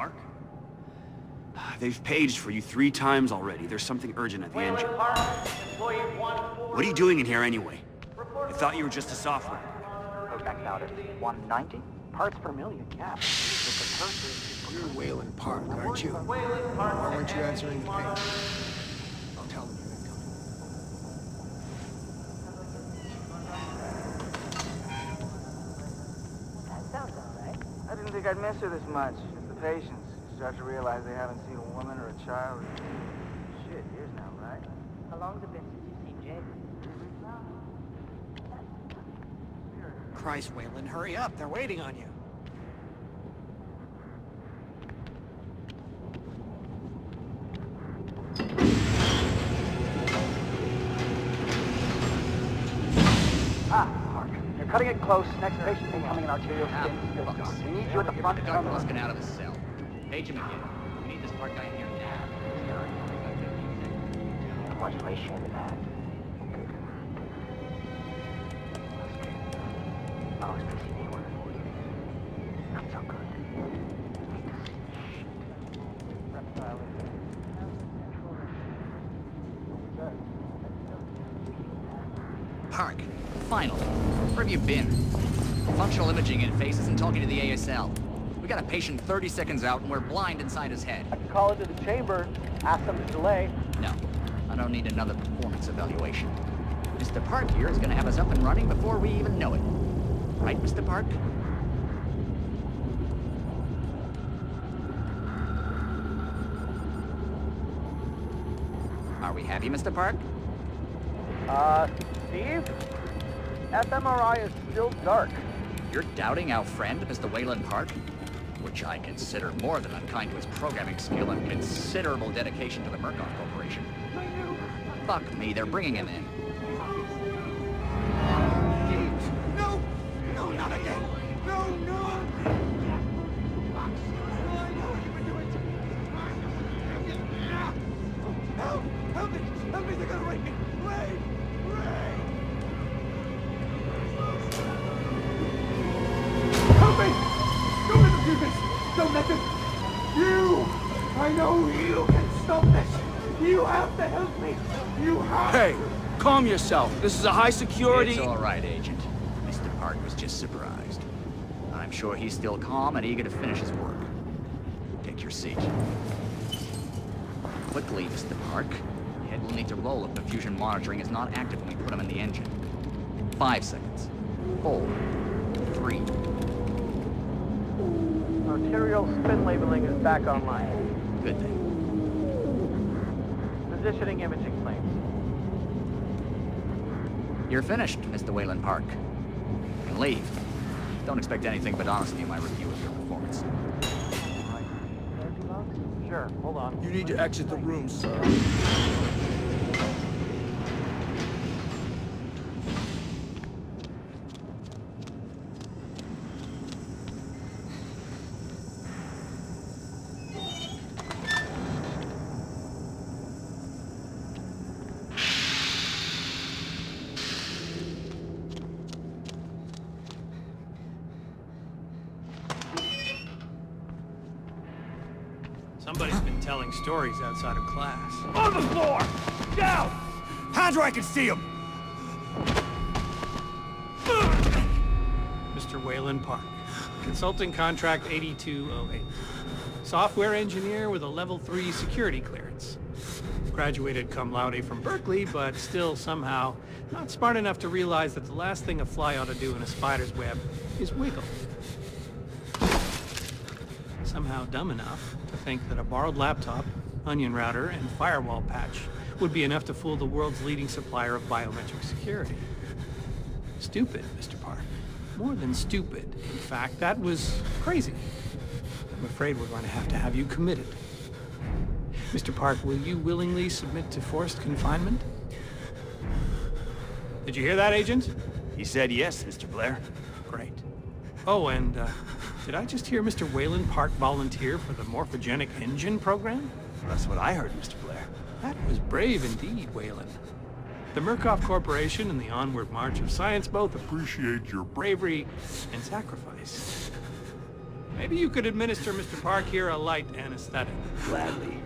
Park? Ah, they've paged for you three times already. There's something urgent at the engine. What are you doing in here anyway? I thought you were just a software. Project out at 190? Parts per million, cap. With. You're Waylon Park, aren't you? Why weren't you answering the ping? I'll tell them you're incoming. That sounds alright. I didn't think I'd miss her this much. It's the patients. Start to realize they haven't seen a woman or a child. Shit, years now, right? How long's it been since you've seen Jake? Christ, Waylon, hurry up. They're waiting on you. Ah, Park. You're cutting it close. Next patient incoming in arterial ah, skin. We need you at the front The terminal. doctor busting out of his cell. Page him again. We need this Park guy in here now. That. Oh, it's PCD one. Not so good. Park, finally. Where have you been? Functional imaging interface isn't talking to the ASL. We got a patient 30 seconds out and we're blind inside his head. I can call into the chamber, ask them to delay. No, I don't need another performance evaluation. Mr. Park here is gonna have us up and running before we even know it. Right, Mr. Park? Are we happy, Mr. Park? Uh, Steve? fMRI is still dark. You're doubting our friend, Mr. Waylon Park? Which I consider more than unkind to his programming skill and considerable dedication to the Murkoff Corporation. Fuck me, they're bringing him in. No! No, not again! No, no! I know you can stop this! You have to help me! You have Hey, calm yourself. This is a high security... It's all right, Agent. Mr. Park was just surprised. I'm sure he's still calm and eager to finish his work. Take your seat. Quickly, Mr. Park. The head will need to roll if the fusion monitoring is not active when we put him in the engine. Five seconds. Four. Three. Arterial spin labeling is back online. Good thing. Positioning imaging claims. You're finished, Mr. Waylon Park. You can leave. Don't expect anything but honesty in my review of your performance. Sure, hold on. You need to exit the room, sir. Somebody's been telling stories outside of class. On the floor! Down! Hands where I can see him! Mr. Waylon Park. Consulting contract 8208. Software engineer with a level 3 security clearance. Graduated cum laude from Berkeley, but still somehow not smart enough to realize that the last thing a fly ought to do in a spider's web is wiggle. Somehow dumb enough think that a borrowed laptop, onion router, and firewall patch would be enough to fool the world's leading supplier of biometric security. Stupid, Mr. Park. More than stupid. In fact, that was crazy. I'm afraid we're going to have to have you committed. Mr. Park, will you willingly submit to forced confinement? Did you hear that, Agent? He said yes, Mr. Blaire. Great. Oh, and uh, did I just hear Mr. Waylon Park volunteer for the morphogenic engine program? That's what I heard, Mr. Blaire. That was brave indeed, Waylon. The Murkoff Corporation and the Onward March of Science both appreciate your bravery and sacrifice. Maybe you could administer Mr. Park here a light anesthetic. Gladly.